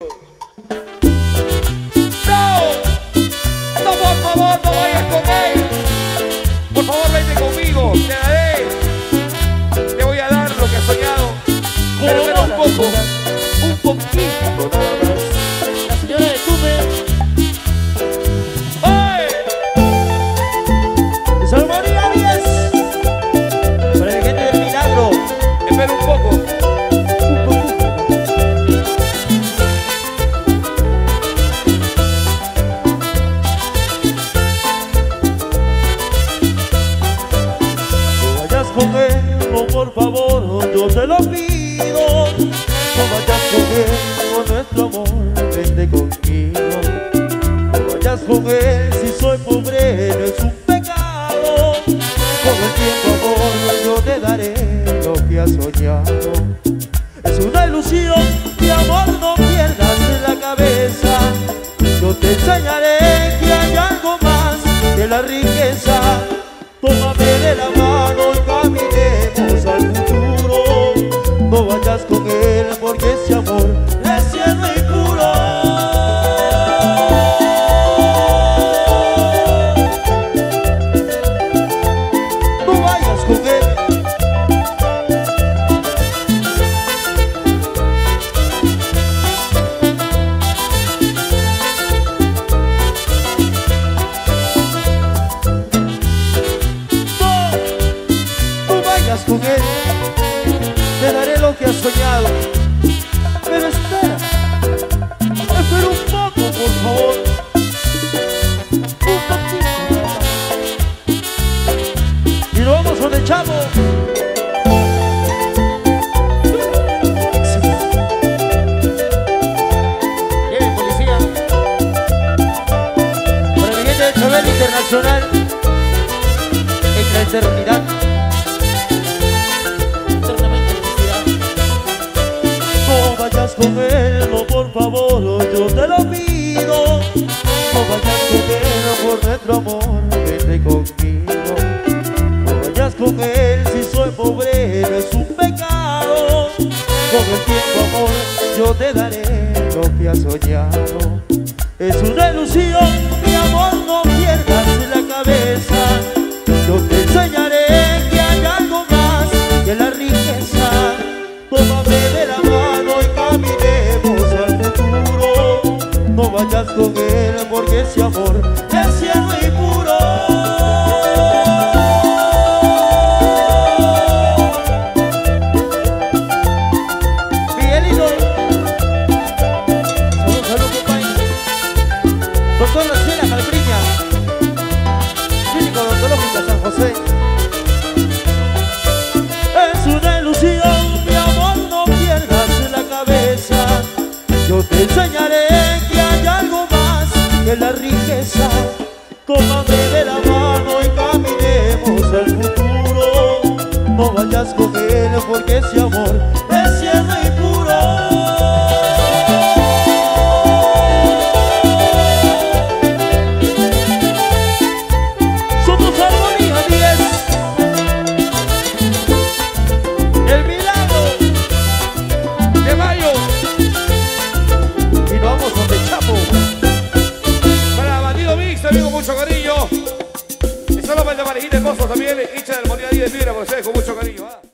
No, no por favor no vayas con él. Por favor ven conmigo. Te daré, eh. te voy a dar lo que he soñado, pero un poco, un poquito. Señores, tú me. Hey, es Armando Gavies para el Gente del Pirado. Espera un poco. Por favor, yo te lo pido. No vayas con él, con nuestro amor, vente conmigo. No vayas con él, si soy pobre, no es un pecado. Con el tiempo, amor, yo te daré lo que has soñado. Es una ilusión, mi amor, no pierdas la cabeza. Yo te enseñaré que hay algo más que la riqueza. Pero espera, espera un poco, por favor. Y lo vamos el chavo. Bien, policía. Para mi gente del Chabel Internacional la eternidad. Vayas con él, no por favor, yo te lo pido. No vayas con él por nuestro amor, vete conmigo. No vayas con él si soy pobre, no es un pecado. Con el tiempo, amor, yo te daré lo que has soñado. Es una ilusión, mi amor, no pierdas la cabeza. Tómame de la mano y caminemos al futuro. No vayas con él porque ese mucho cariño. Y solo para el de Hermoso también, hincha del Monía 10 de Fibra, con ustedes con mucho cariño. ¿ah?